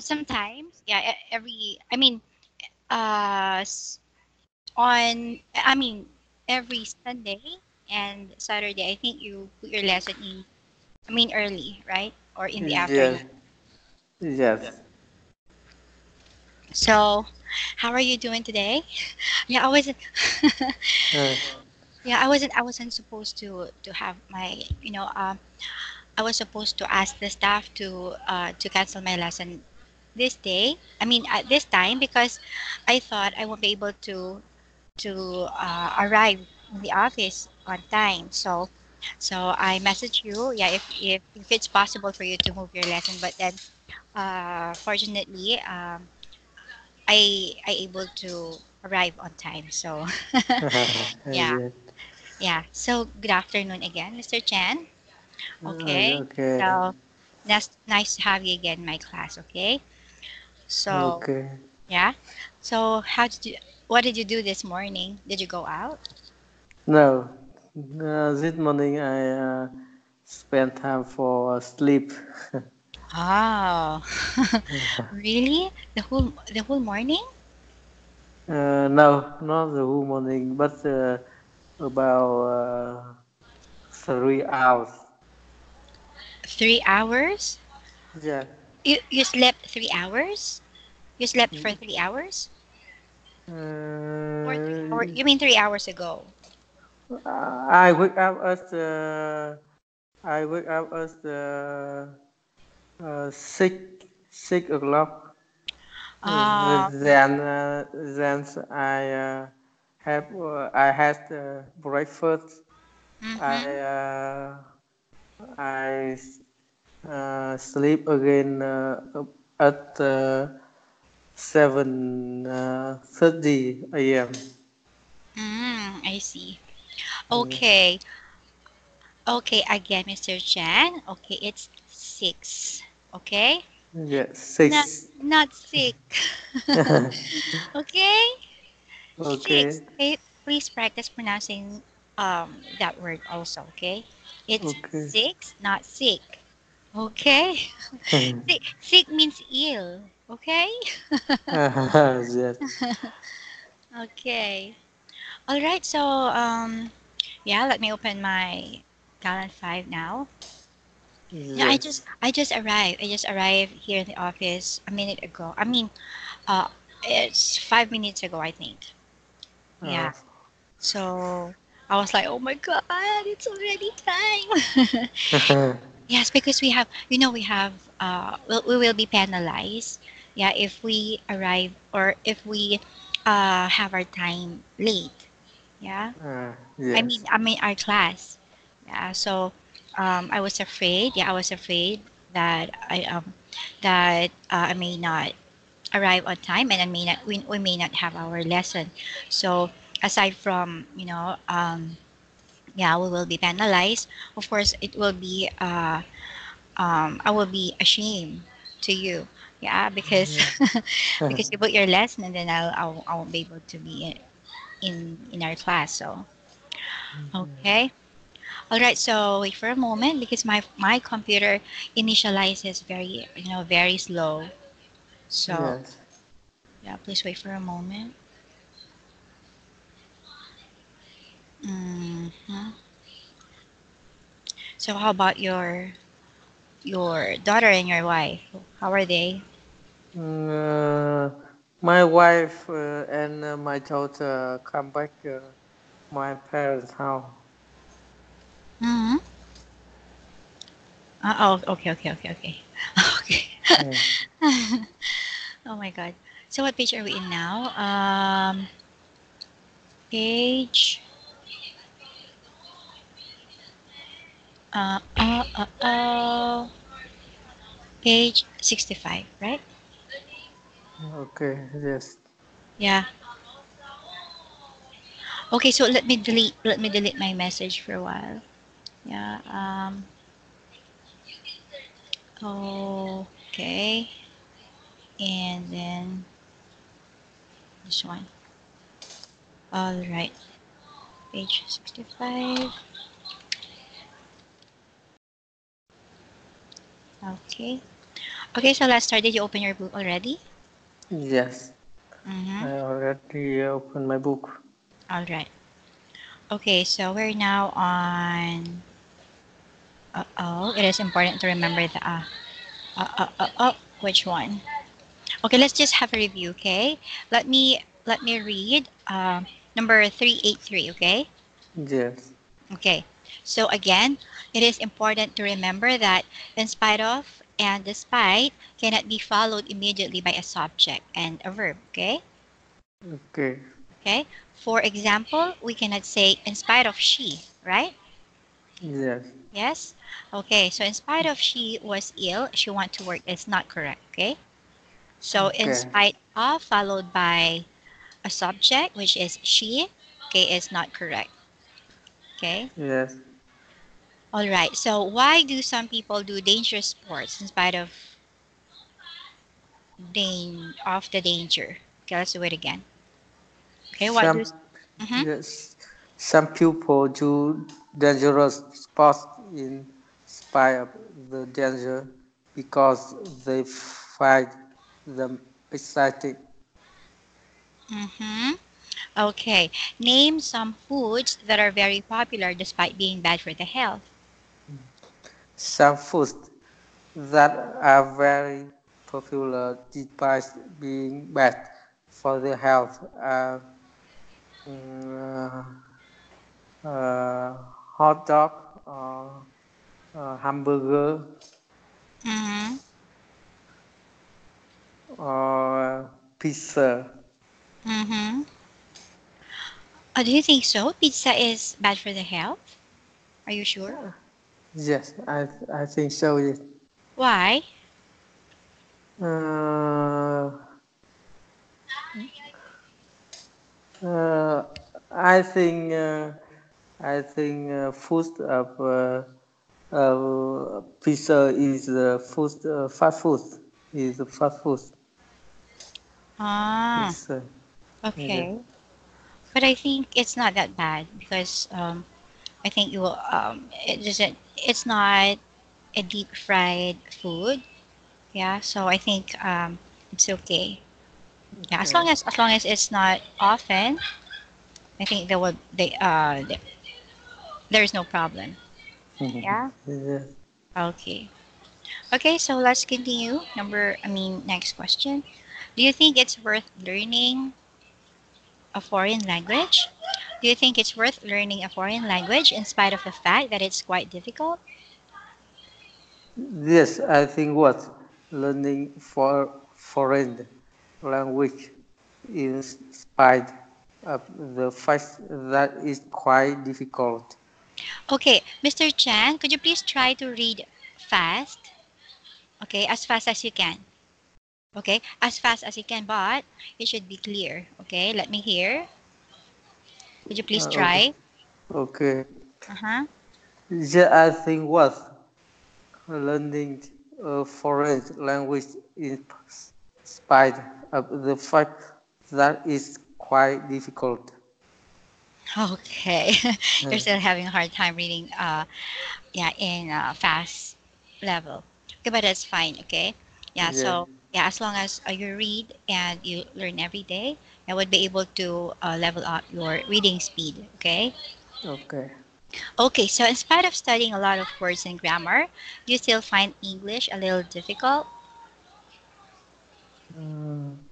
but sometimes, yeah, every, I mean, uh, on, I mean, every Sunday and Saturday, I think you put your lesson in, I mean, early, right? Or in the Yes. afternoon. Yes. So, how are you doing today? Yeah, I wasn't. Uh, yeah, I wasn't. I wasn't supposed to to have my. You know, um, I was supposed to ask the staff to uh to cancel my lesson this day. I mean, at this time because I thought I won't be able to to uh, arrive in the office on time. So, so I message you. Yeah, if if if it's possible for you to move your lesson, but then, uh, fortunately, um, I I able to arrive on time. So, yeah. Yeah. So good afternoon again, Mr. Chen. Uh, Okay. okay. So that's nice to have you again in my class. Okay. So Okay. yeah. So how did you? What did you do this morning? Did you go out? No. Uh, this morning I uh, spent time for sleep. Oh, really? The whole the whole morning? Uh, no, not the whole morning, but uh, about uh, three hours. Three hours? Yeah. You you slept three hours? You slept for three hours? Or three hour, Uh, you mean three hours ago? I wake up at uh, I wake up at uh, uh, six six o'clock. Uh, Then uh, then I uh, have uh, I had uh, breakfast. I mhm. uh, I uh, sleep again uh, at uh, seven uh, thirty a.m. Mm, I see. Yeah. Okay. Okay, again, Mr. Chan. Okay, it's six. Okay? Yes, six. not not sick. okay? Six. okay, Okay, please practice pronouncing um that word also, okay? It's okay. six, not sick. Okay? Sick, sick means ill. Okay? yes, okay. All right, so um yeah, let me open my Talent 5 now. Yeah, I just. I just arrived. I just arrived here in the office a minute ago. I mean, uh, it's five minutes ago, I think. Yeah. So I was like, oh my god, it's already time. yes, because we have, you know, we have, uh, we'll, we will be penalized. Yeah, if we arrive or if we, uh, have our time late. Yeah. uh, I mean. I mean our class. Yeah. So, um, I was afraid. Yeah, I was afraid that I um that uh, I may not arrive on time and I may not we, we may not have our lesson. So aside from you know um yeah we will be penalized. Of course, it will be uh um I will be ashamed to you. Yeah, because because you put your lesson and then I'll, I'll I won't be able to be in in, in our class. So okay. All right, so wait for a moment because my my computer initializes very you know very slow. So yes. yeah, please wait for a moment. hmm So how about your your daughter and your wife? How are they? Uh, my wife uh, and uh, my daughter come back uh, my parents' house. hmm Uh, oh, okay, okay, okay, okay, okay. Yeah. oh my God. So what page are we in now? Um, page. Uh, uh, uh, uh, page sixty-five, right? Okay, yes. Yeah. Okay, so let me delete let me delete my message for a while. Yeah. Um okay. And then this one. All right. Page 65. Okay. Okay, so let's start. Did you open your book already? Yes, Mm-hmm. I already opened my book. All right. Okay, so we're now on. Uh oh, it is important to remember the. Uh, uh, uh, uh, uh, which one? Okay, let's just have a review. Okay, let me let me read. Uh, number three eight three. Okay. Yes, Okay. So again, it is important to remember that in spite of and despite cannot be followed immediately by a subject and a verb. Okay. okay. Okay. For example, we cannot say in spite of she, right? Yes, Yes. Okay. So in spite of she was ill, she want to work. It's not correct. Okay. So in spite of followed by a subject, which is she, okay, is not correct. Okay. yes. All right. So why do some people do dangerous sports in spite of dan- of the danger? Okay, let's do it again. Okay. What Some, do? Mhm. yes, some people do dangerous sports in spite of the danger because they find them exciting. Mm-hmm. Okay. Name some foods that are very popular despite being bad for the health. Some foods that are very popular despite being bad for the health are mm, uh, uh, hot dog or uh, hamburger Mm-hmm. or pizza. Mm-hmm. Uh, do you think so? Pizza is bad for the health? Are you sure? Yes, I I think so. Yes. Why? Uh, uh, I think uh, I think uh, food of uh, uh, pizza is uh, food uh, fast food is fast food. Ah, Pizza. okay. But I think it's not that bad because um, I think you will, um, it doesn't. It's not a deep fried food. Yeah, so I think um, it's okay. Yeah, as long as as long as it's not often, I think there will they uh there's no problem. Yeah. Yes. Okay. Okay, so let's continue. Number, I mean, next question. Do you think it's worth learning a foreign language? Do you think it's worth learning a foreign language in spite of the fact that it's quite difficult? Yes, I think what learning for foreign language in spite of the fact that it's quite difficult. Okay, Mr. Chan, could you please try to read fast? Okay, as fast as you can. Okay, as fast as you can, but it should be clear. Okay, let me hear. Could you please Uh, try? Okay. Uh-huh. Yeah, I think what learning a foreign language in spite of the fact that is quite difficult. Okay, you're still having a hard time reading, uh, yeah, in uh, fast level. Okay, but that's fine. Okay, yeah. Yeah. So yeah, as long as uh, you read and you learn every day, I would be able to uh, level up your reading speed. Okay. Okay. Okay. So in spite of studying a lot of words and grammar, do you still find English a little difficult? Mm.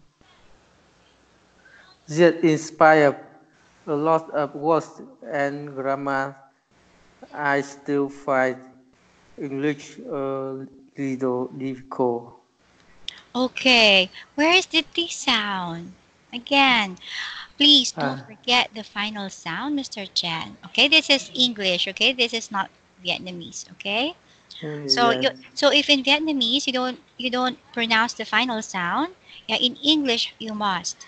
Yet, in spite of a lot of words and grammar, I still find English a little difficult. Okay. Where is the T sound? Again, please don't Ah. forget the final sound, Mr. Chan. Okay, this is English. Okay, this is not Vietnamese. Okay, so you, so if in Vietnamese you don't you don't pronounce the final sound, yeah, in English you must.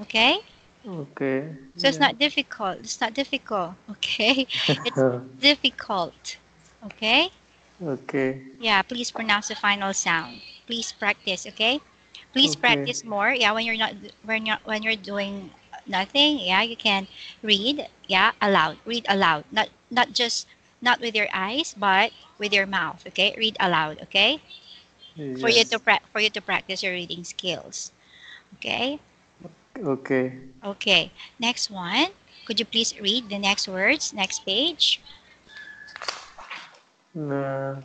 Okay, Okay. so it's not difficult. It's not difficult. Okay, it's difficult. Okay, okay. yeah. Please pronounce the final sound. Please practice. Okay. Please Okay. practice more. Yeah, when you're not when you're when you're doing nothing, yeah, you can read, yeah, aloud. Read aloud. Not not just not with your eyes, but with your mouth, okay? Read aloud, okay? for you to pra- for you to practice your reading skills. Okay? Okay. Okay. Next one. Could you please read the next words, next page? Uh,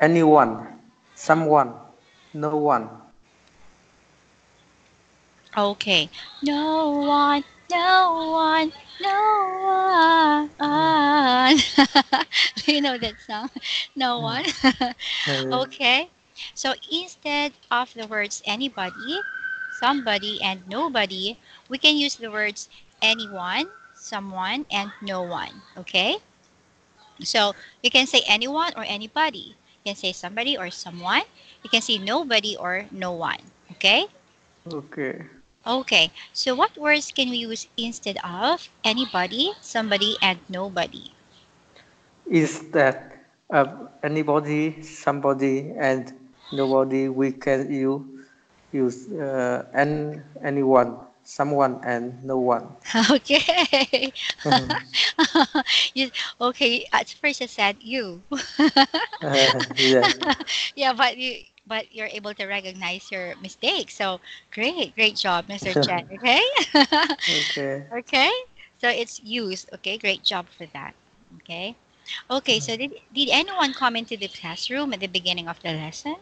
anyone, someone, no one. Okay. No one, no one, no one. Do you know that song? No one. Uh, okay. So instead of the words anybody, somebody, and nobody, we can use the words anyone, someone, and no one. Okay. So you can say anyone or anybody. You can say somebody or someone. You can say nobody or no one. Okay. Okay. Okay, so what words can we use instead of anybody, somebody, and nobody? Is that uh, anybody, somebody, and nobody? We can use use uh, an anyone, someone, and no one. Okay. you, okay, at first I said you. Uh, yes. yeah, but you but you're able to recognize your mistake. So great, great job, Mr. Chen. Okay. Okay. okay. So it's used. Okay, great job for that. Okay. Okay, so did, did anyone come into the classroom at the beginning of the lesson?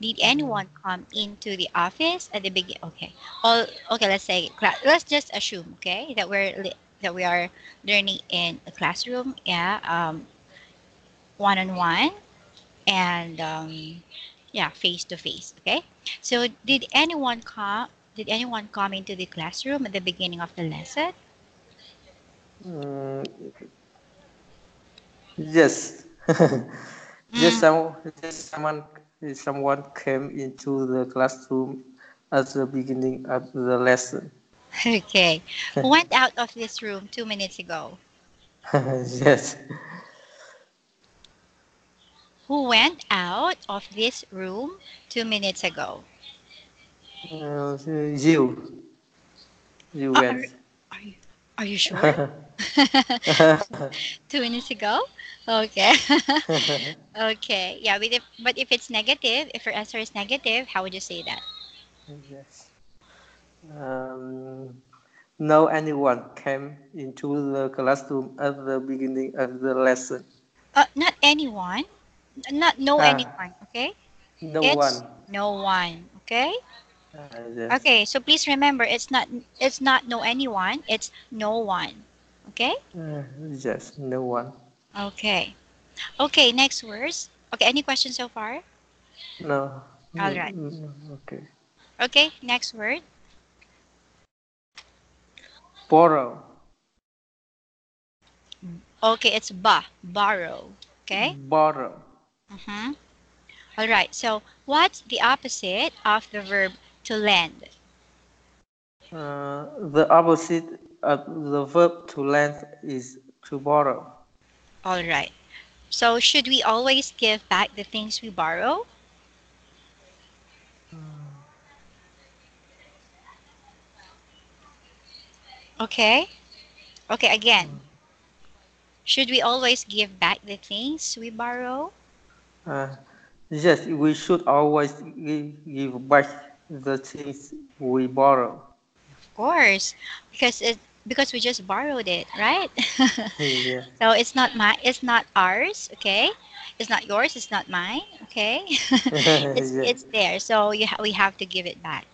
Did anyone come into the office at the beginning? Okay. All okay. Let's say let's just assume okay that we're that we are learning in a classroom. Yeah. Um, one on one, and um, yeah, face to face. Okay. So did anyone come? Did anyone come into the classroom at the beginning of the lesson? Mm, yes. Mm. Just some, just someone, someone came into the classroom at the beginning of the lesson. Okay. Who went out of this room two minutes ago? yes. Who went out of this room two minutes ago? Uh, you. You Oh, went. Are you are you sure? two minutes ago? Okay. okay. Yeah, but if, but if it's negative, if your answer is negative, how would you say that? yes. Um, no anyone came into the classroom at the beginning of the lesson. Uh, not anyone. Not no Ah. anyone. Okay. No It's one. No one. Okay. Uh, yes. Okay. So please remember, it's not it's not no anyone. It's no one. Okay. Uh, yes, no one. Okay. Okay. Next words. Okay. Any questions so far? No. All right. Mm, Okay. Okay. Next word. Borrow. Okay. It's ba borrow. Okay. Borrow. Mm-hmm. All right. So what's the opposite of the verb to lend? Uh, the opposite of the verb to lend is to borrow. All right. So should we always give back the things we borrow? Okay. Okay. Again. Should we always give back the things we borrow? Uh, yes, we should always give, give back the things we borrow. Of course, because it because we just borrowed it, right? yeah. so it's not my it's not ours, okay? It's not yours, it's not mine, okay? it's yes. it's there. So you ha- we have to give it back.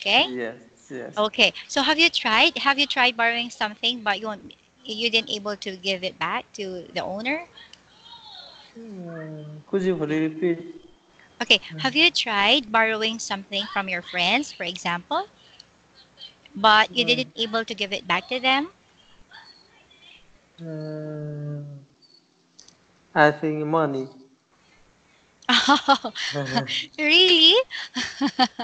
Okay? yes. Yes. Okay. So have you tried have you tried borrowing something but you won't, you didn't able to give it back to the owner? Uh, could you repeat? Okay. Have you tried borrowing something from your friends, for example, but you Mm. didn't able to give it back to them? Uh, I think money. Oh, really?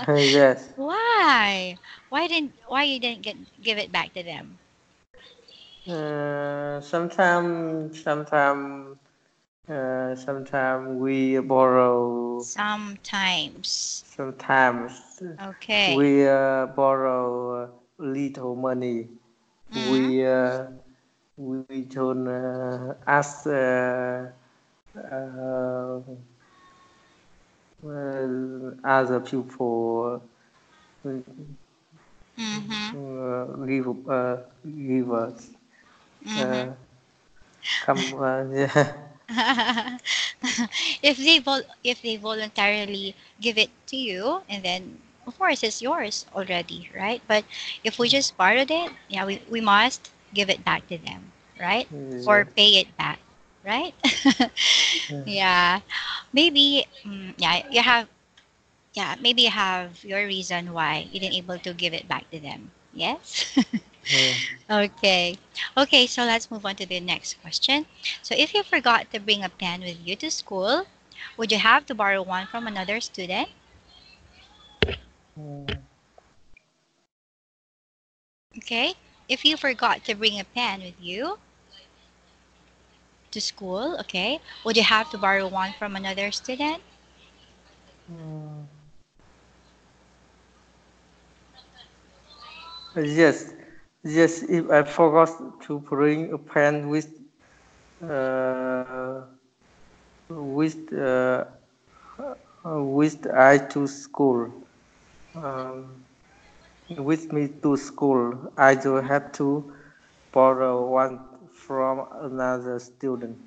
yes. Why? Why didn't why you didn't get give it back to them? Uh, sometimes, sometimes, uh, sometimes we borrow. Sometimes. Sometimes Okay. we uh, borrow uh, little money. Mhm. We uh, we don't uh, ask uh, uh, other people Mm-hmm. uh, give uh, give us Mm-hmm. uh, come yeah if they vol- if they voluntarily give it to you and then of course it's yours already right? But if we just borrowed it yeah we, we must give it back to them right? Or pay it back right? Yeah. Maybe mm, yeah you have yeah maybe you have your reason why you didn't able to give it back to them. Yes? yeah. Okay. Okay, so let's move on to the next question. So if you forgot to bring a pen with you to school, would you have to borrow one from another student? Okay. If you forgot to bring a pen with you to school, okay, would you have to borrow one from another student? Yes, yes. If I forgot to bring a pen with uh, with uh, with I to school, um, with me to school, I do have to borrow one from another student.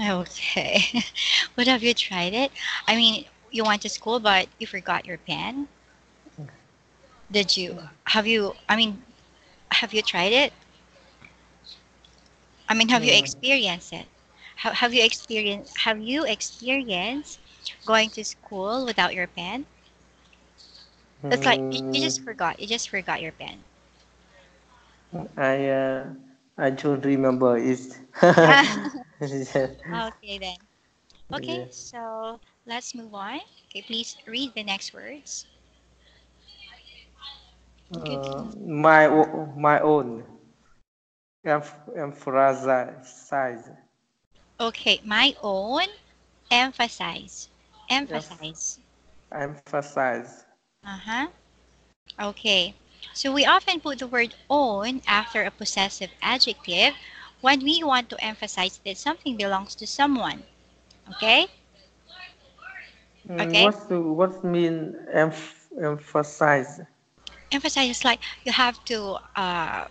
Okay. But have you tried it? I mean, you went to school, but you forgot your pen. Did you? Have you? I mean, have you tried it? I mean, have you experienced it? Have, have you experienced have you experienced going to school without your pen? It's like you, you just mm, forgot. You just forgot your pen. I uh, I don't remember it. okay then. Okay, yes. so let's move on. Okay, please read the next words. Okay. Uh, my my own emph- emphasize Okay, my own emphasize. Emph- Emphasize. emphasize. Uh-huh. Okay. So we often put the word own after a possessive adjective when we want to emphasize that something belongs to someone. Okay? Mm, Okay. What's the, what mean emph- emphasize? Emphasize is like you have to uh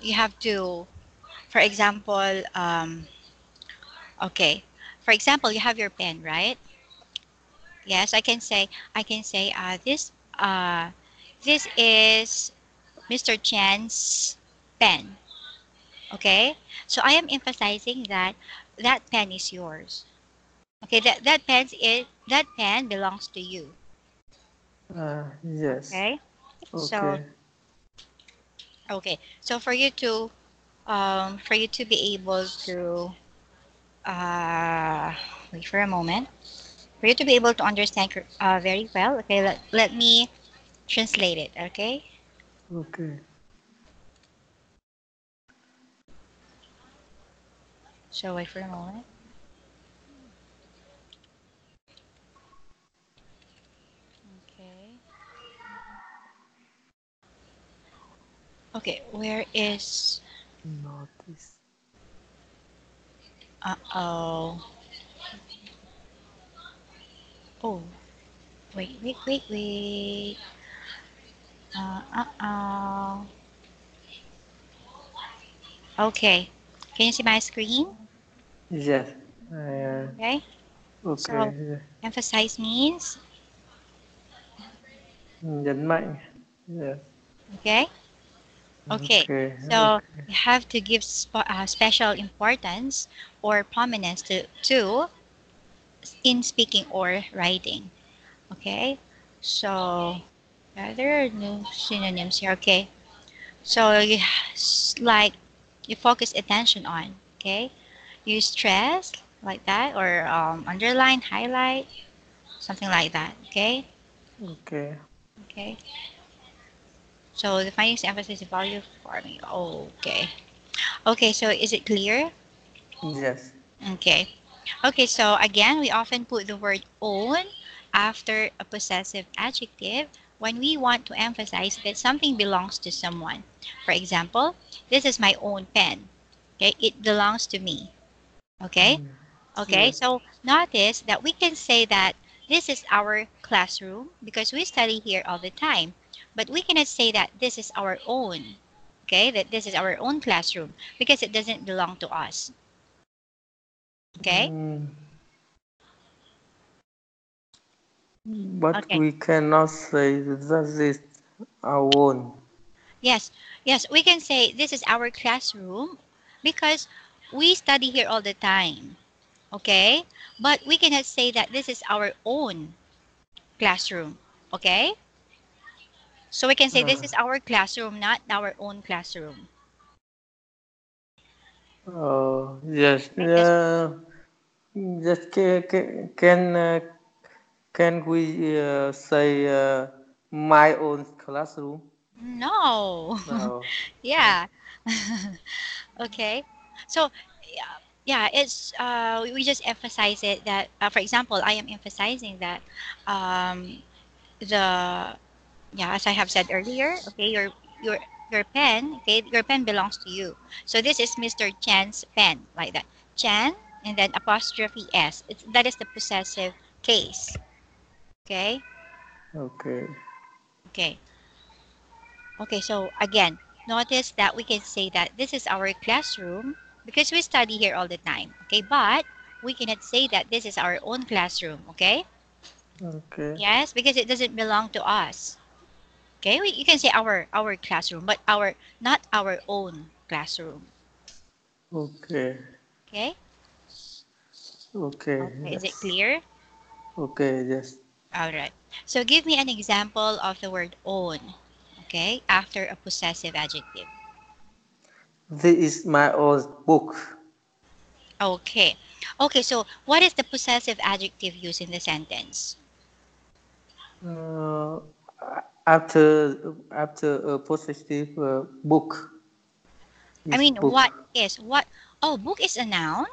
you have to for example um okay. For example, you have your pen, right? Yes, I can say I can say uh this uh this is Mr. Chan's pen. Okay? So I am emphasizing that that pen is yours. Okay, that that pen is that pen belongs to you. Uh, yes. Okay? So Okay. okay. So for you to um for you to be able to uh wait for a moment. For you to be able to understand uh, very well, okay, let, let me translate it, okay? Okay. So wait for a moment. Okay. Okay, where is Notice. uh-oh. Oh, wait, wait, wait, wait. Uh, uh-oh. Okay. Can you see my screen? Yes. Uh, Okay. okay. So emphasize means, Nhấn mạnh. Yes. okay? Okay. Okay. So you have to give sp- uh, special importance or prominence to, to in speaking or writing. Okay. So uh, there are no synonyms here. Okay. So you like you focus attention on. Okay. You stress like that or um, underline, highlight, something like that. Okay. Okay. Okay. So the findings emphasize the value of farming. Okay. Okay. So is it clear? Yes. Okay. Okay, so again, we often put the word own after a possessive adjective when we want to emphasize that something belongs to someone. For example, this is my own pen. Okay, it belongs to me. Okay? Mm. Okay, so notice that we can say that this is our classroom because we study here all the time. But we cannot say that this is our own. Okay, that this is our own classroom because it doesn't belong to us. Okay? Mm. But Okay. we cannot say that is our own. Yes, yes, we can say this is our classroom because we study here all the time. Okay? But we cannot say that this is our own classroom. Okay? So we can say this Uh. is our classroom, not our own classroom. Oh, yes. Right, that's- Uh, just can can can, uh, can we uh, say uh, my own classroom? No. No. yeah. okay. So yeah, yeah, it's uh we we just emphasize it that uh, for example, I am emphasizing that um the yeah, as I have said earlier, okay, your your your pen, okay, your pen belongs to you. So this is Mr. Chan's pen, like that. Chan and then apostrophe S. It's that is the possessive case. Okay? Okay. Okay. Okay, so again, notice that we can say that this is our classroom because we study here all the time. Okay, but we cannot say that this is our own classroom. Okay? Okay. Yes, because it doesn't belong to us. Okay, we, you can say our our classroom, but our not our own classroom. Okay. Okay? Okay. okay. Is it clear? Okay. Yes. All right. So give me an example of the word own. Okay, after a possessive adjective. This is my own book. Okay. Okay, so what is the possessive adjective used in the sentence? Uh, after after a possessive uh, book. I mean, book. what is what? Oh, book is a noun.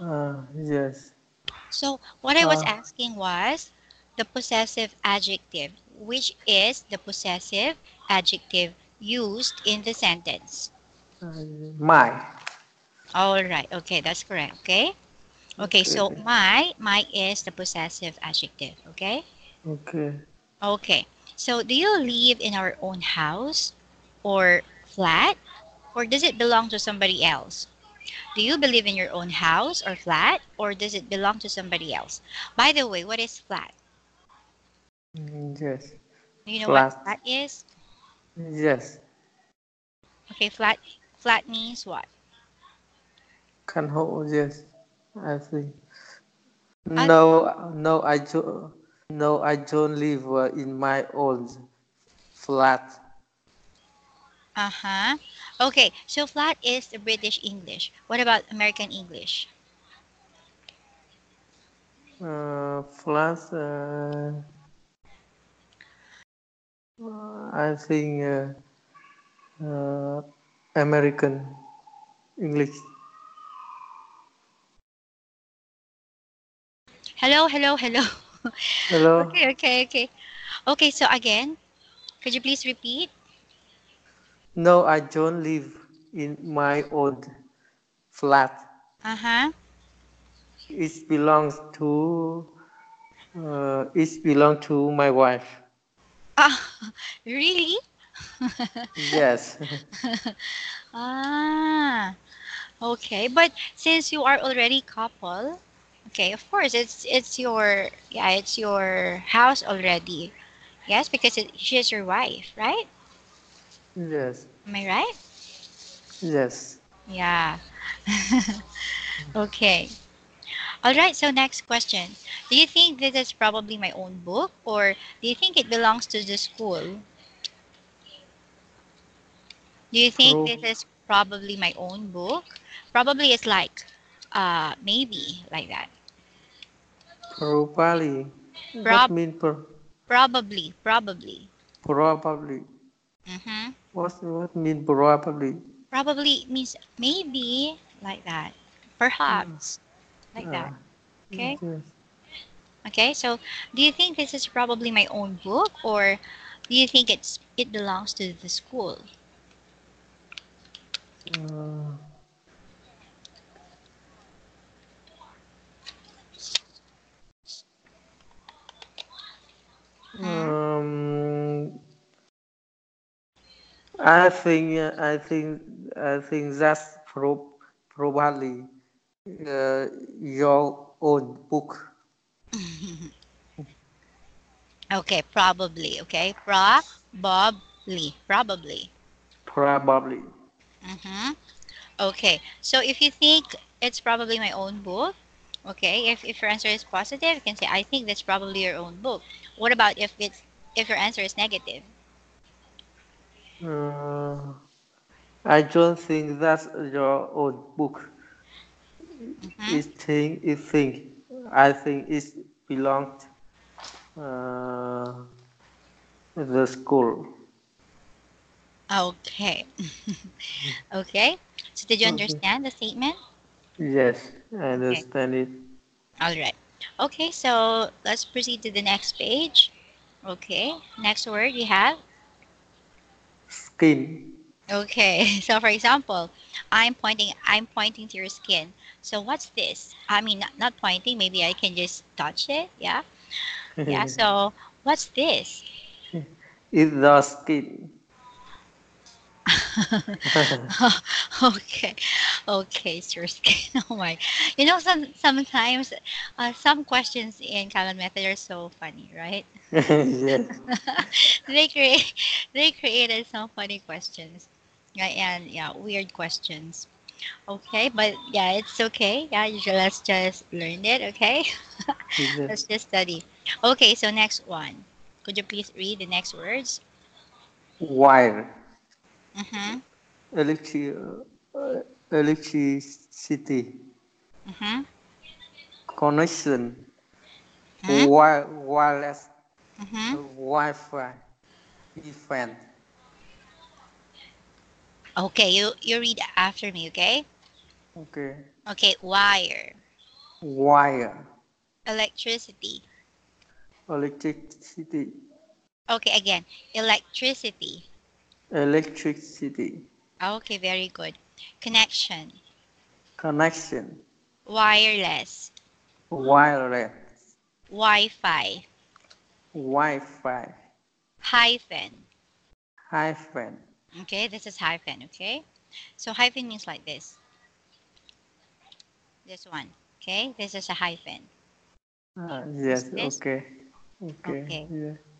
Uh, yes. So what I was Uh. asking was the possessive adjective, which is the possessive adjective used in the sentence. Uh, my. All right. Okay, that's correct. Okay. Okay, so my my is the possessive adjective. Okay. Okay. Okay. So do you live in our own house or flat or does it belong to somebody else? Do you believe in your own house or flat or does it belong to somebody else? By the way, what is flat? Yes. Do you know what Flat. flat is? Yes. Okay, flat flat means what? Can hold. Yes. I see. Uh, no. No. I do. No. I don't live uh, in my own flat. Uh-huh. Okay, so flat is the British English. What about American English? Uh, flat. Uh, I think uh, uh, American English. Hello, hello, hello. Hello. okay, okay, okay. Okay, so again, could you please repeat? No, I don't live in my old flat. Uh-huh. It belongs to. Uh, it belongs to my wife. Ah, really? Yes. ah, okay. But since you are already couple, okay, of course it's it's your yeah it's your house already. Yes, because it, she is your wife, right? yes. Am I right? Yes. Yeah. okay. All right. So next question: Do you think this is probably my own book, or do you think it belongs to the school? Do you think this is probably my own book? Probably it's like, uh, maybe like that. Probably. Prob- what mean pro- Probably, probably. probably? Mm-hmm. What what mean probably? Probably means maybe like that. Perhaps like that. Ah, Okay. Yes. Okay. So, do you think this is probably my own book, or do you think it's it belongs to the school? Uh, Um, I think I think I think that's pro- probably uh, your own book. okay, probably. Okay, probably, probably. Probably. Mm-hmm. Okay, so if you think it's probably my own book, okay, if, if your answer is positive, you can say, I think that's probably your own book. What about if it's if your answer is negative? Uh, I don't think that's your own book. Mhm. It think it think I think it belonged uh, the school. Okay. okay. So did you Okay. understand the statement? Yes, I understand it. All right. Okay, so let's proceed to the next page. Okay. Next word you have. Skin. Okay. So for example, I'm pointing I'm pointing to your skin. So what's this? I mean not, not pointing, maybe I can just touch it. Yeah. Yeah. So what's this? it's the skin. okay. Okay, skin. Oh my. You know some sometimes uh, some questions in Callan method are so funny, right? they create they created some funny questions right and yeah weird questions okay but yeah it's okay yeah you ju- let's just learn it okay let's just study okay so next one could you please read the next words Wire. Mm-hmm Electric. Uh, electricity. mm-hmm Connection. Hmm? Wi- wireless. mm-hmm Wi-Fi. Event. okay you you read after me okay Okay. okay wire Wire. electricity Electricity. okay again electricity Electricity. okay very good connection Connection. wireless Wireless. Wi-Fi, Wi-Fi. hyphen. Hyphen. Okay, this is hyphen, okay? So hyphen means like this. This one, okay? This is a hyphen. Ah, yes. Okay. Okay. Okay. Yeah.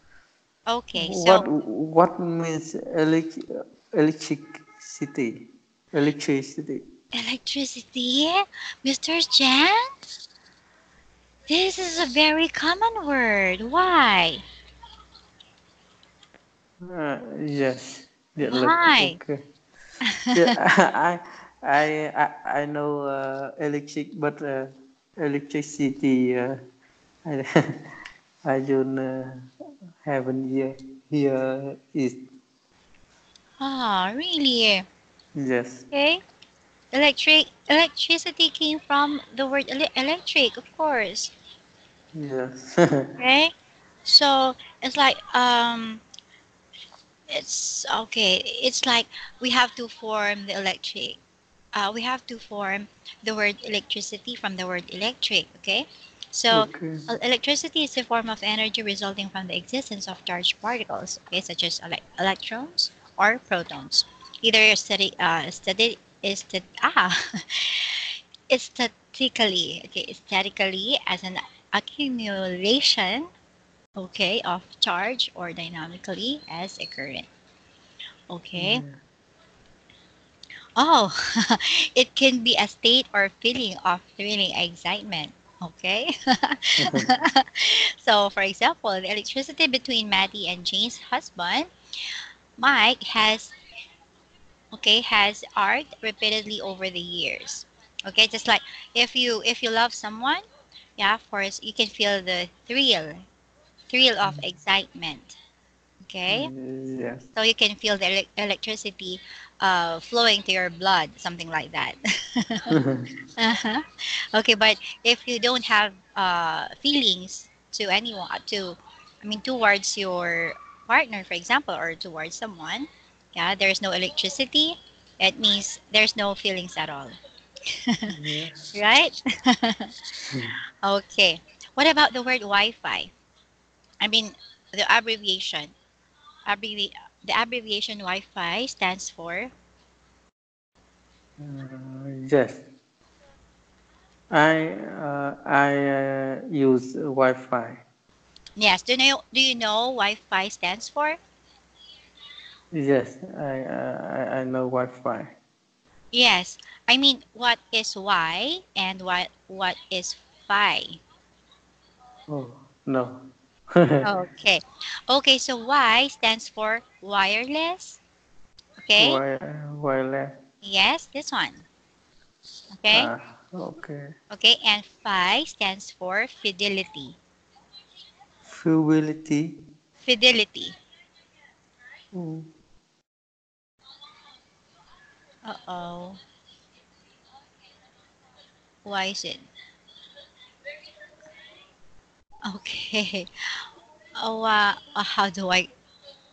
Okay, what so what what means elec- electricity? Electricity. electricity, Mr. Jan? This is a very common word. Why? Uh, yes. Yeah, look, Okay. Yeah, I, I I I know uh, electric, but uh, electricity. Uh, I I don't uh, haven't here here is Ah, really? yes. Okay. Electric electricity came from the word ele- electric, of course. Yes. Okay? So it's like um it's okay. It's like we have to form the electric. Uh, we have to form the word electricity from the word electric. Okay, so okay. electricity is a form of energy resulting from the existence of charged particles. Okay, such as ele- electrons or protons. Either steady, uh, steady, is that ah, statically. Okay, statically as an accumulation okay, of charge or dynamically as a current. Okay. Yeah. Oh, it can be a state or feeling of thrilling excitement. Okay. Mm-hmm. so, for example, the electricity between Maddie and Jane's husband, Mike, has okay has arced repeatedly over the years. Okay, just like if you if you love someone, yeah, of course you can feel the thrill, thrill of mm. excitement. Okay. Yes. so you can feel the elec electricity uh, flowing to your blood, something like that. uh-huh. Okay, but if you don't have uh, feelings to anyone, to I mean towards your partner, for example, or towards someone, yeah, there's no electricity. It means there's no feelings at all, yes. right? okay. What about the word Wi-Fi? I mean, the abbreviation. Abbrevi- the abbreviation Wi-Fi stands for Uh, yes. I uh, I uh, use Wi-Fi. Yes, do you know do you know Wi-Fi stands for? Yes, I uh, I, I know Wi-Fi. Yes. I mean what is Wi and what what is Fi? Oh no. Okay. Okay, so Wi stands for wireless. Okay? Wi- wireless. Yes, this one. Okay? Ah, okay. Okay, and Fi stands for fidelity. Fidelity. Fidelity. Mm. Uh-oh. Why is it? Okay. Oh, uh, uh, how do I,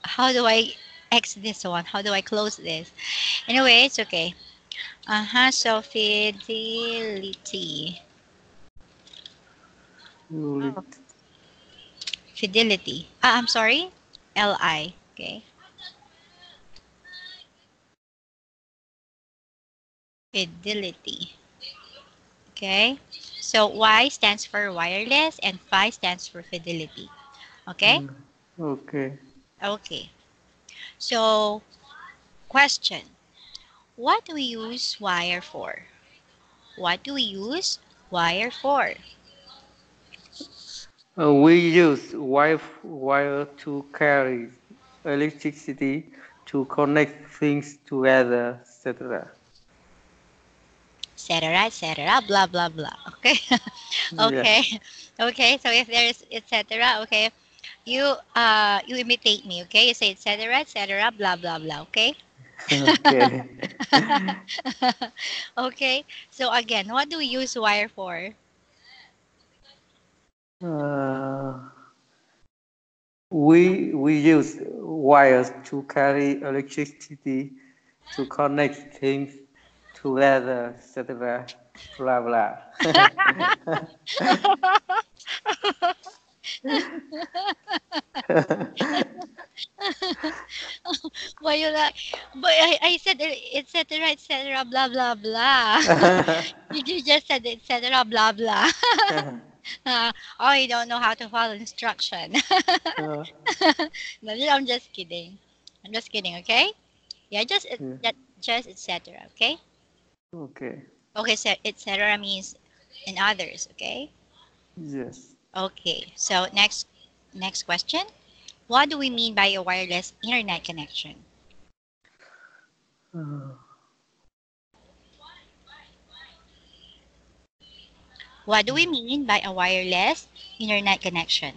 how do I exit this one? How do I close this? Anyway, it's okay. Uh-huh, so fidelity. Fidelity. Fidelity. Ah, I'm sorry. L-I. Okay. Fidelity. Okay. So Wi stands for wireless and Fi stands for fidelity. Okay. Mm, Okay. Okay. So, question. What do we use wire for? What do we use wire for? Uh, we use wi- wire to carry electricity to connect things together, etc. Etc. Etc. Blah blah blah. Okay. okay. Okay. So if there is etc. Okay. You uh you imitate me. Okay. You say etc. Etc. Blah blah blah. Okay. okay. okay. So again, what do we use wire for? Uh, we we use wires to carry electricity to connect things together, etc. Blah blah. Why you like? But I, I said etc. etc. Blah blah blah. you just said etc. Blah blah. Uh, oh, you don't know how to follow instruction. Uh, no, I'm just kidding. I'm just kidding. Okay? Yeah, just it- Yeah. that just etc. Okay? Okay. Okay, so etc. means in others. Okay? Yes. Okay. So next next question. What do we mean by a wireless internet connection? Uh, What do we mean by a wireless internet connection?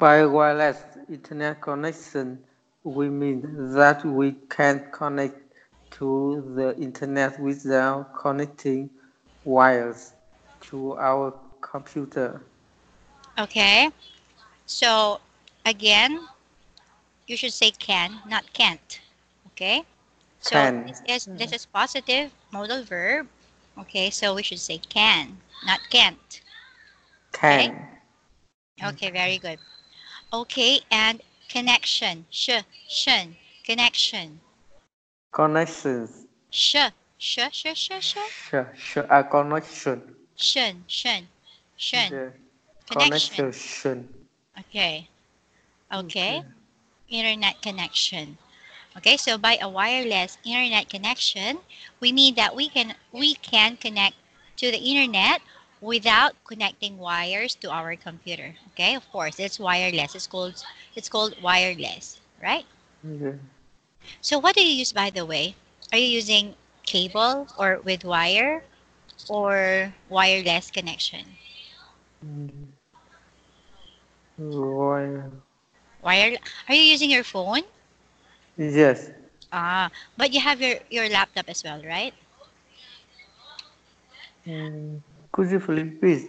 By wireless internet connection, we mean that we can connect to the internet without connecting wires to our computer. Okay. So again, you should say can, not can't. Okay. So Can. this is hmm. this is positive modal verb. Okay, so we should say can, not can't. Can. Okay, very good. Okay, and connection. Sh, shun, connection. Connections. Sh, sh, sh, sh, sh, Sure, sure. A connection. shun, shun, shun. Yeah. Connection. Connection. Okay. Okay. Internet connection. Okay, so by a wireless internet connection, we mean that we can we can connect to the internet without connecting wires to our computer. Okay, of course, it's wireless. It's called it's called wireless, right? Yeah. So what do you use by the way? Are you using cable or with wire or wireless connection? Mm. Wire. Wire Are you using your phone? Yes. Ah, but you have your your laptop as well, right? Mm. Could you please?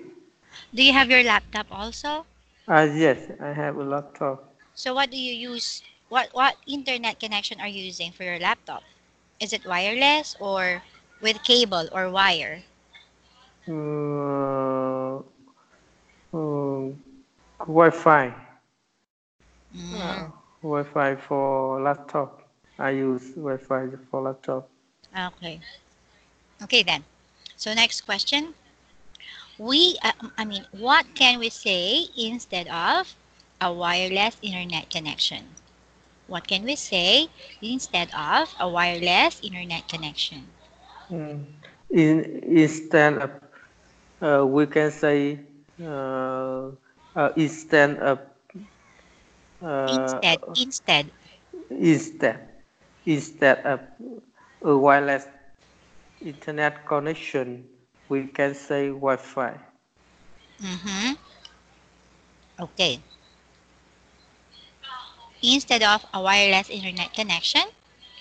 Do you have your laptop also? Ah, yes, I have a laptop. So what do you use? What what internet connection are you using for your laptop? Is it wireless or with cable or wire? Uh, um, Wi-Fi. Mm, Wi-Fi for laptop. I use Wi-Fi for laptop. okay. Okay then. So next question. We, uh, I mean, what can we say instead of a wireless internet connection? What can we say instead of a wireless internet connection? Mm. In instead of uh, we can say uh, uh, instead of uh, Instead, instead. instead instead of a wireless internet connection, we can say Wi-Fi. Mm-hmm. Okay. Instead of a wireless internet connection,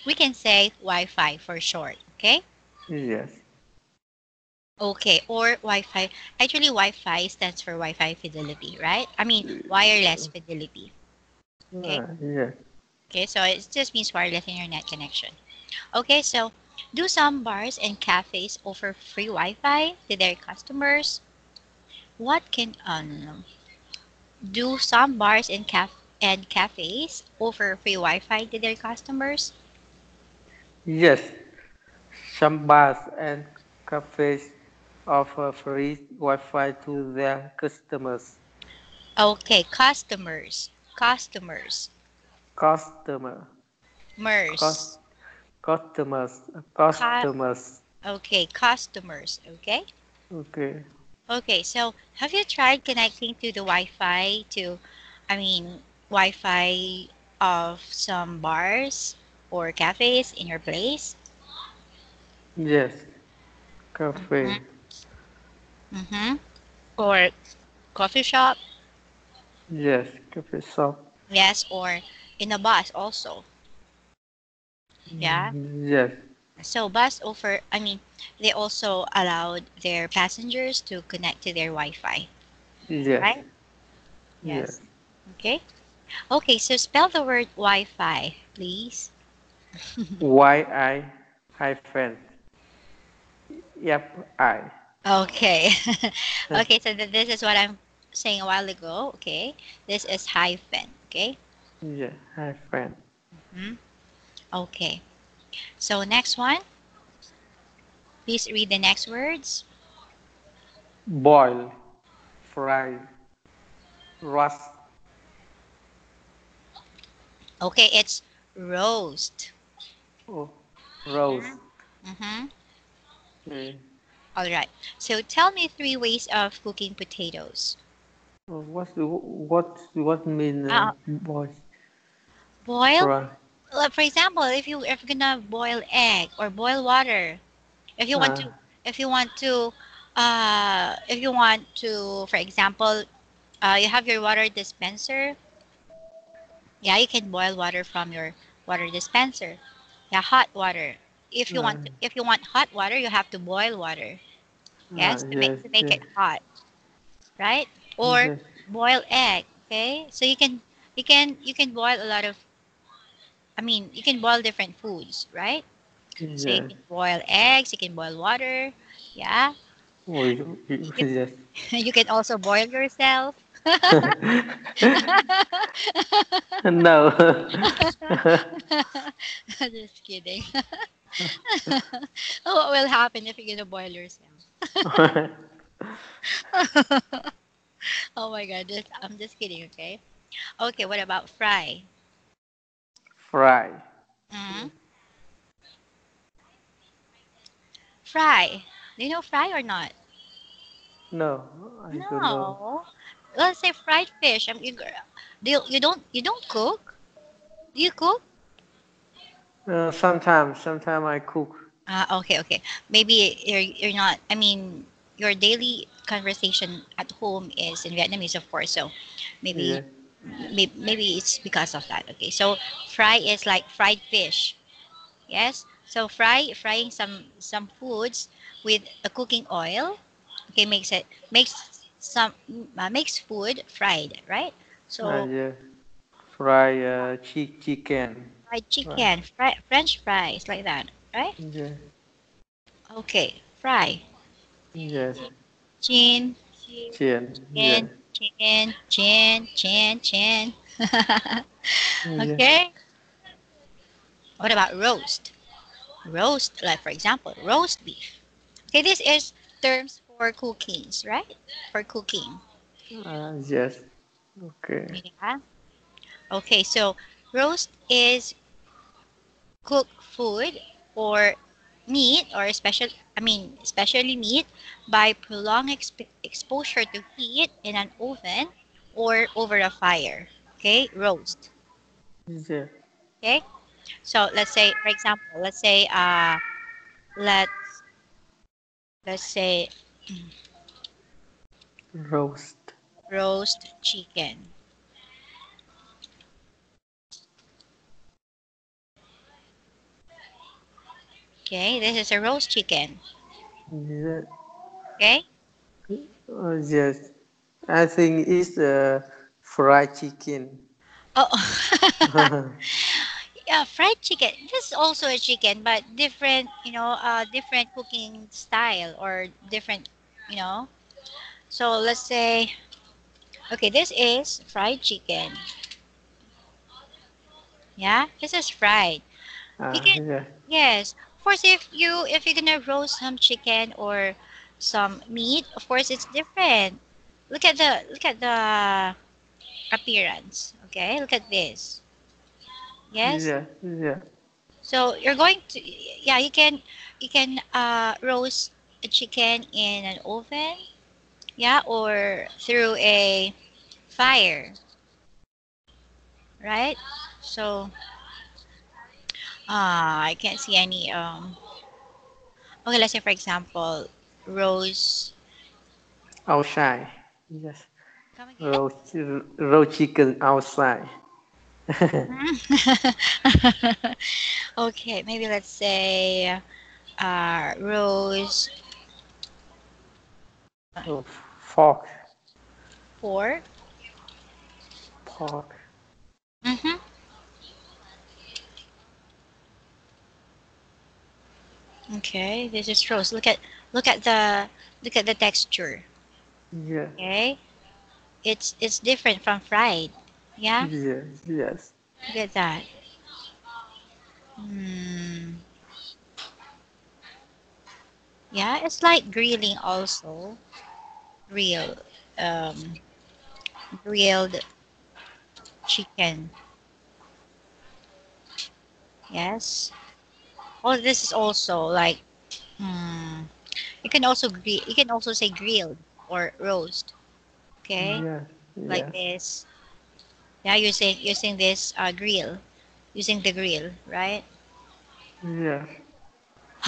we can say Wi-Fi for short. Okay. Yes. Okay. Or Wi-Fi. Actually, Wi-Fi stands for Wi-Fi fidelity, right? I mean, wireless fidelity. Okay. Uh, yes. Okay. So it just means wireless internet connection. Okay. So, do some bars and cafes offer free Wi-Fi to their customers? What can um, do some bars and caf and cafes offer free Wi-Fi to their customers? Yes. Some bars and cafes offer free Wi-Fi to their customers. Okay, customers, customers, Customer. mers. Cus- customers. Customers. Okay, customers. Okay. Okay. Okay. So, have you tried connecting to the Wi-Fi to, I mean, Wi-Fi of some bars or cafes in your place? Yes. Cafe. Mm-hmm. Or coffee shop? Yes. coffee shop. Yes. Or in a bus also. Yeah. Yes. So bus offer, I mean, they also allowed their passengers to connect to their Wi-Fi, Yes. right? Yes. Okay. Okay, so spell the word Wi-Fi, please. Y I hyphen Yep, I. Okay. okay, so th- this is what I'm saying a while ago. Okay. This is hyphen. Okay. Yeah, hyphen. hmm Okay. So next one. Please read the next words. Boil, fry, roast. Okay, it's roast. Oh, roast. Mm-hmm. Okay. All right. So tell me three ways of cooking potatoes. Oh, What what what mean uh, Uh, boil? Boil. Like, for example, if you if you're gonna boil egg or boil water, if you want to, if you want to, uh, if you want to, for example, uh, you have your water dispenser. Yeah, you can boil water from your water dispenser. Yeah, hot water. If you want, Right. if you want hot water, you have to boil water. Yes, Ah, to make to make yes. it hot, right? Or Yes. boil egg. Okay, so you can you can you can boil a lot of. I mean, you can boil different foods, right? So you can boil eggs, you can boil water. Yeah. Oh, you- you- yes. you can also boil yourself. no. Just kidding. what will happen if you're gonna boil yourself? oh my god, just, I'm just kidding, okay? Okay, what about fry? fry. Mhm. Fry. Do you know fry or not? No, I don't know. Let's say fried fish. Um, you, do you, you don't you don't cook? Do you cook? Uh, sometimes, sometimes I cook. Ah, okay, okay. Maybe you're you're not. I mean, your daily conversation at home is in Vietnamese, of course. So maybe Yeah. maybe, maybe it's because of that. Okay, so fry is like fried fish. Yes. So fry frying some some foods with a cooking oil. Okay, makes it makes some uh, makes food fried, right? So Uh, yeah. Fry uh, chi- chicken. fried chicken, fry, French fries, like that, right? Yeah. Okay, fry. Yes. Chin, Chin. Yeah. Chin, chin, chin, chin, chin. Yeah. okay. What about roast? Roast, like for example, roast beef. Okay, this is terms for cookings, right? For cooking. Uh, yes. Okay. Yeah. Okay, so roast is cooked food or meat or special I mean especially meat by prolonged exp- exposure to heat in an oven or over a fire. Okay, roast. Yeah. Okay, so let's say for example, let's say uh let's let's say Roast. roast chicken. Okay, this is a roast chicken. Yeah. Okay. Uh, yes. I think it's a fried chicken. Oh, yeah, fried chicken. This is also a chicken, but different, you know, uh, different cooking style or different, you know. So let's say, okay, this is fried chicken. Yeah, this is fried. Ah, You can, yeah. yes. Of course, if you if you're gonna roast some chicken or some meat, of course it's different. Look at the look at the appearance. Okay, look at this. Yes. Yeah. Yeah. So you're going to, yeah, you can, you can uh, roast a chicken in an oven, yeah, or through a fire, right? So, ah, I can't see any. Um, okay, let's say for example, roast. Outside. Yes. Roast, roast chicken outside. okay, maybe let's say uh, roast Oh, Fork. pork. Pork. Mm-hmm. Okay, this is roast. Look at look at the look at the texture. Yeah. Okay, it's it's different from fried. Yeah, Yes. Yes. look at that. Hmm. Yeah, it's like grilling also. Real, um, grilled chicken. Yes. Oh, this is also like, hmm. You can also grill. You can also say grilled or roast. Okay, Yeah. yeah. like this. Yeah, using using this uh, grill, using the grill, right? Yeah.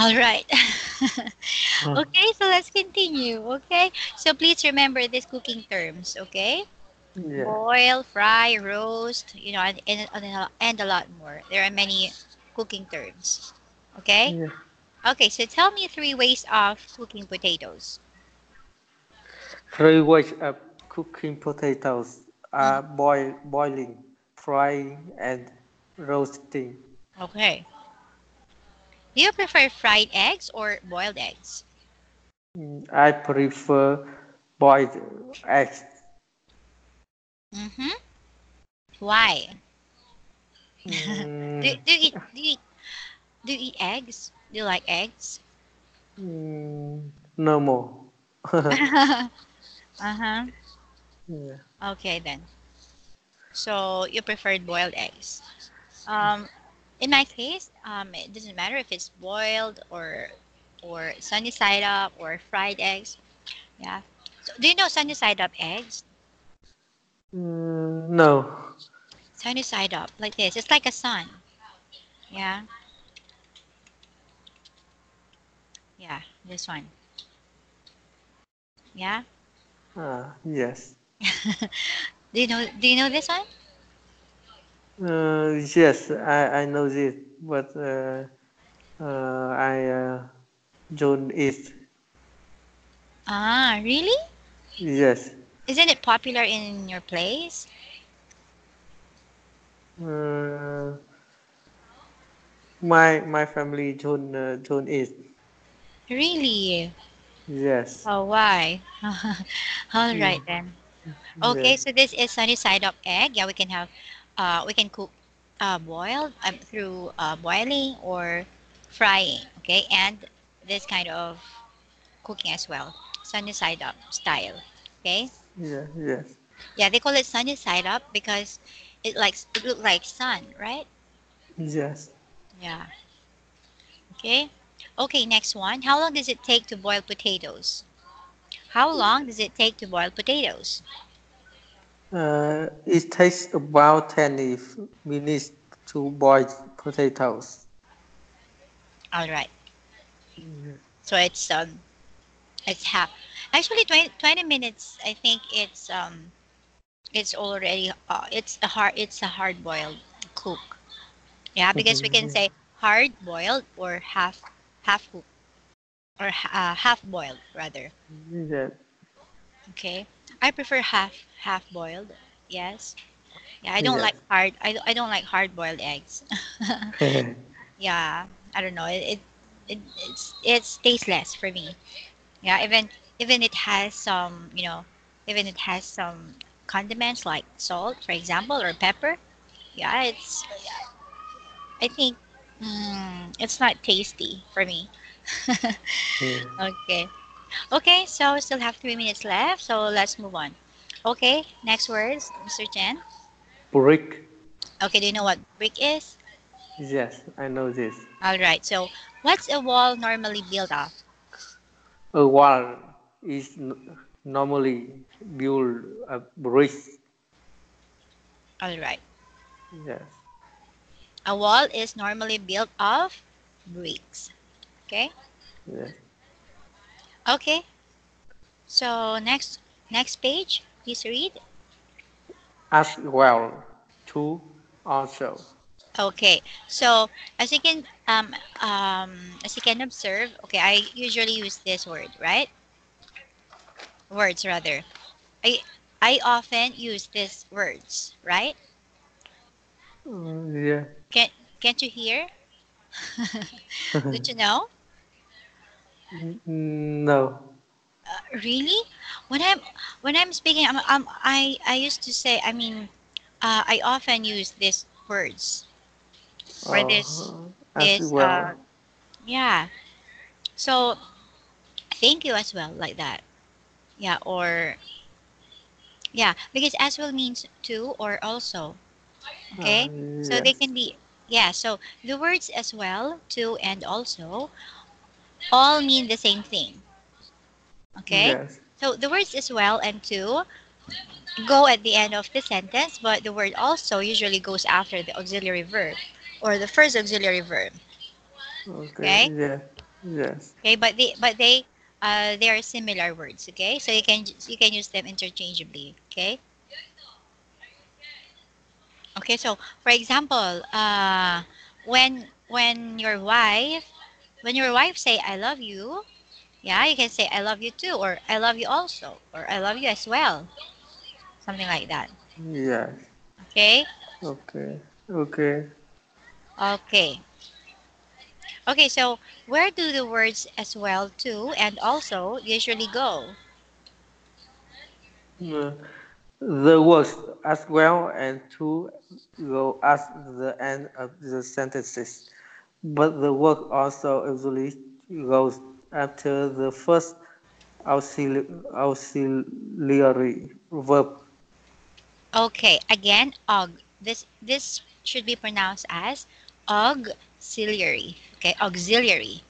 All right. Hmm. okay, so let's continue. Okay, so please remember these cooking terms. Okay, Yeah. boil, fry, roast. You know, and and, and a- lot more. There are many cooking terms. Okay. Yeah. Okay, so tell me three ways of cooking potatoes. Three ways of cooking potatoes are boil, boiling, frying, and roasting. Okay. Do you prefer fried eggs or boiled eggs? I prefer boiled eggs. Mm-hmm. Why? Do, Mm, do you eat do you eat, do you eat eggs? Do you like eggs? mm, no more. uh-huh. yeah. Okay then. So you preferred boiled eggs. Um, in my case, um, it doesn't matter if it's boiled or or sunny side up or fried eggs. Yeah. So, do you know sunny side up eggs? Mm, no. Sunny side up, like this. It's like a sun. Yeah. Yeah, this one. Yeah. Ah, yes. Do you know? Do you know this one? Uh, yes, I, I know this, but uh, uh, I uh, don't eat. Ah, really? Yes. Isn't it popular in your place? Uh, my my family don't uh, don't eat. Really? Yes. Oh, why? All right Mm, then. Okay, Yes. so this is sunny side up egg. Yeah, we can have, uh, we can cook uh, boiled um, through uh, boiling or frying. Okay, and this kind of cooking as well, sunny side up style. Okay, Yeah. Yes. yeah, they call it sunny side up because it likes it look like sun, right? Yes. Yeah. Okay. Okay, next one. How long does it take to boil potatoes? How long does it take to boil potatoes? Uh, it takes about 10 minutes to boil potatoes. All right. So it's um it's half. Actually 20, 20 minutes I think it's um it's already uh, it's a hard it's a hard boiled cook. Yeah, because we can Mhm. say hard boiled or half half cooked or uh, half boiled rather. Yeah. Okay. I prefer half half boiled. Yes. Yeah, I don't Yes. like hard I, don't- I don't like hard boiled eggs. yeah, I don't know. It, it it it's it's tasteless for me. Yeah, even even it has some, you know, even it has some condiments like salt, for example, or pepper. Yeah, it's yeah. I think mm, it's not tasty for me. Yeah. Okay. Okay, so we still have three minutes left, so let's move on. Okay, next words, Mr. Chen. Brick. Okay, do you know what brick is? Yes, I know this. All right, so what's a wall normally built of? A wall is n- normally built of bricks. All right, Yes. a wall is normally built of bricks. Okay. Yes. Okay. So next next page, please read. As well, too, also. Okay. So as you can um um as you can observe, okay, I usually use this word, right? Words rather. I I often use these words, right? Mm, yeah. Can can't you hear? Did you know? No. Uh, really? When I'm when I'm speaking, I'm, I'm I I used to say. I mean, uh, I often use these words or this Uh, as this well. uh yeah. So thank you as well like that. Yeah. Or yeah, because as well means to or also. Okay. Uh, So they can be yeah. So the words as well, to and also, all mean the same thing. Okay. Yes. So the words as well and to go at the end of the sentence, but the word also usually goes after the auxiliary verb or the first auxiliary verb. Okay. Okay. Yeah. Yes. Okay, but they but they uh they are similar words. Okay, so you can you can use them interchangeably. Okay. Okay, so for example, uh, when when your wife when your wife say I love you, yeah, you can say I love you too, or I love you also, or I love you as well, something like that. Yes. Okay. Okay. Okay. Okay. Okay, so where do the words as well too and also usually go? The words as well and to go at the end of the sentences, but the work also usually goes after the first auxili- auxiliary verb. Okay, again, og. This this should be pronounced as auxiliary. Okay, auxiliary.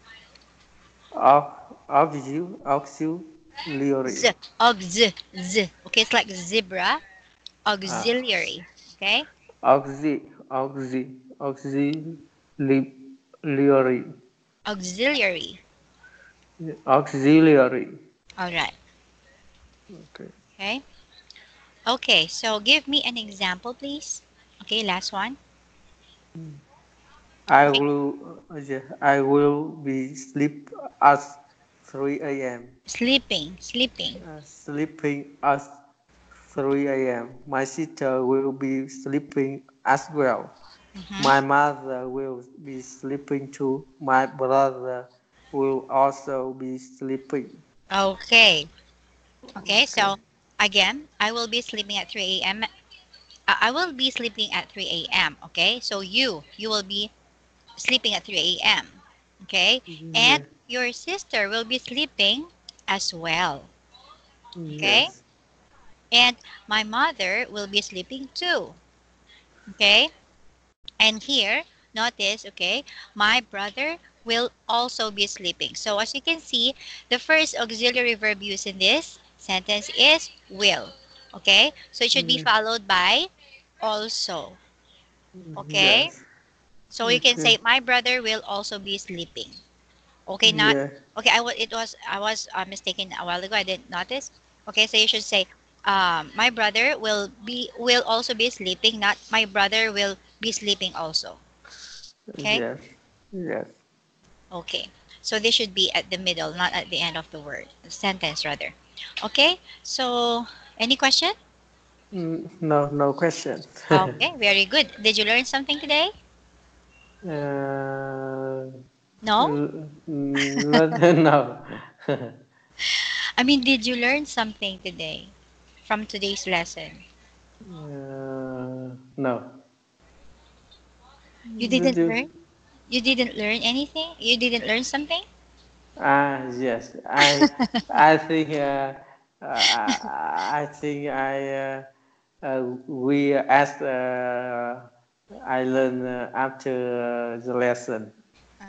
Aux, auxil, auxiliary. Z, aux, z. Okay, it's like zebra. Auxiliary. Ah. Okay, Auxi, auxi, auxiliary. Auxiliary. Auxiliary. All right. Okay. Okay. Okay, so give me an example, please. Okay, last one. I Okay. will, uh, yeah, I will be sleep at 3 a.m. Sleeping, sleeping. Uh, sleeping at 3 a.m. My sister will be sleeping as well. Mhm. My mother will be sleeping too. My brother will also be sleeping. Okay. Okay, so again, I will be sleeping at 3 a.m. I will be sleeping at 3 a.m. Okay, so you, you will be sleeping at 3 a.m. Okay, and your sister will be sleeping as well. Okay. Yes. And my mother will be sleeping too. Okay? And here, notice, okay, my brother will also be sleeping. So as you can see, the first auxiliary verb used in this sentence is will. Okay? So it should be Mm. followed by also. Okay? Yes. So you can Okay. say my brother will also be sleeping. Okay, not Yeah. okay. I was it was I was uh, mistaken a while ago. I didn't notice. Okay, so you should say um, my brother will be will also be sleeping. Not my brother will be sleeping also. Okay. Yes. Yes. Okay. So this should be at the middle, not at the end of the word, the sentence rather. Okay. So any question? Mm, No, no question. Okay, very good. Did you learn something today? Uh, No. mm, not, no. I mean, did you learn something today from today's lesson? Uh, no. You Did didn't you- learn? You didn't learn anything? You didn't learn something? Ah, yes. I I think uh, uh, I, I think I uh, uh, we asked uh, I learned uh, after uh, the lesson.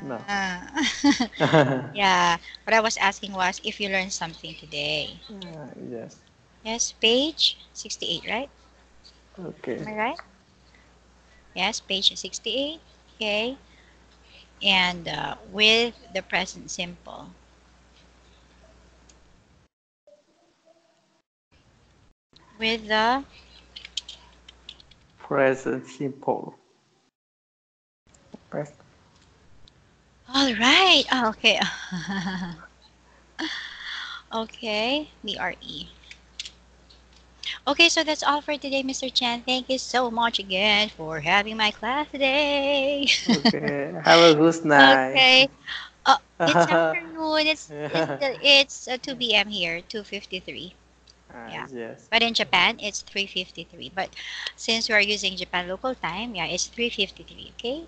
No. Ah. Uh, yeah. What I was asking was if you learned something today. yes. Yes, page 68, right? Okay. Am I right? Yes, page 68. Okay. And uh, with the present simple. With the Present simple. Pres- all right. Oh, okay. okay. BRE. Okay, so that's all for today, Mr. Chan. Thank you so much again for having my class today. Okay. Have a good night. okay. Uh, it's afternoon. It's it's, it's uh, 2 p.m. here, 2:53. Ah, Yeah. Yes. But in Japan, it's 3:53. But since we are using Japan local time, yeah, it's 3:53. Okay.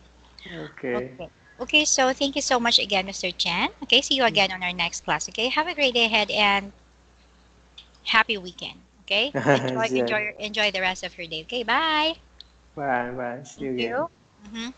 Okay. Okay. Okay. So thank you so much again, Mr. Chan. Okay. See you again on our next class. Okay. Have a great day ahead and happy weekend. Okay. Enjoy, Yeah. enjoy, enjoy the rest of your day. Okay. Bye. Bye. Bye. See you again. you. Mhm.